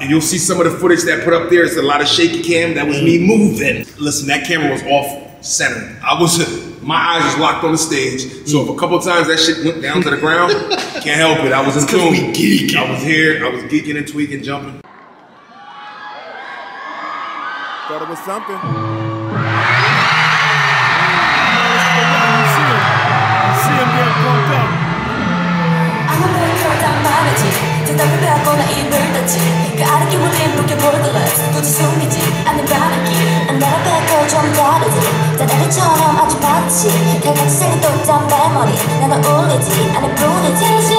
And you'll see some of the footage that I put up there. It's a lot of shaky cam. That was me moving. Listen, that camera was off center. I was, my eyes was locked on the stage. So if a couple times that shit went down to the ground, can't help it. I was in tune. we geeking. I was here. I was geeking and tweaking, jumping. Thought it was something. 처럼 아주 마치 칼같이 생긴 땀 메모리. 나는 울리지 않을 뿐이지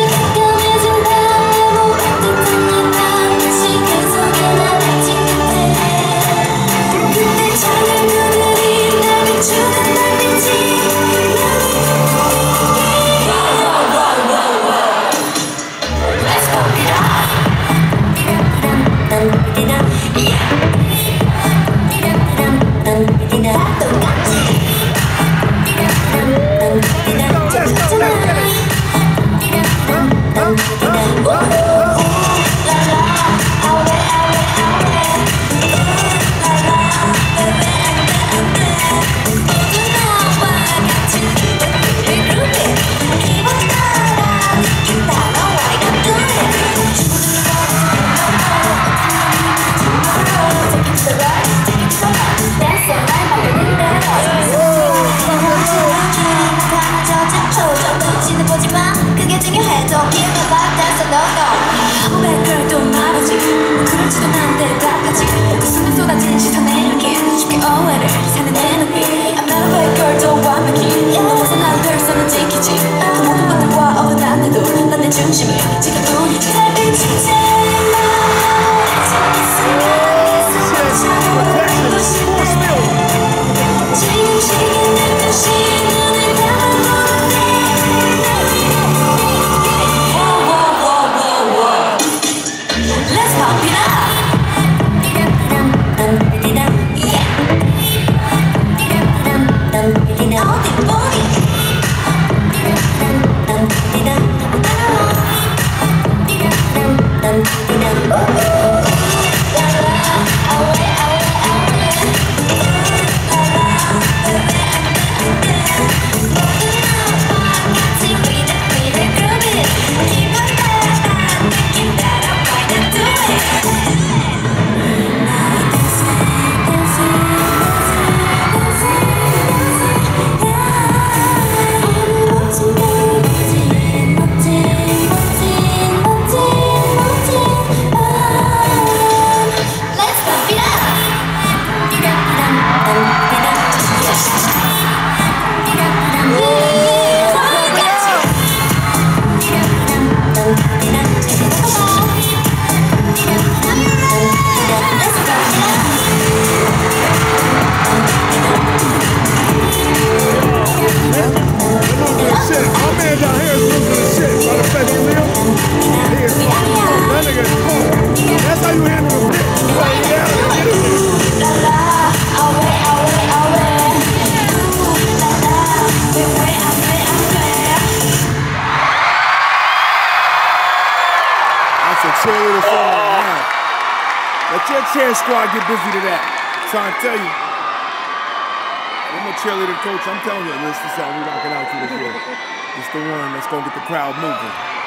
他坚持他没 Oh! That's a cheerleader song oh. now. Let your cheer squad get busy to that. trying to tell you. I'm a cheerleader coach. I'm telling you, this is something we're rocking out to this year. It's the one that's gonna get the crowd moving.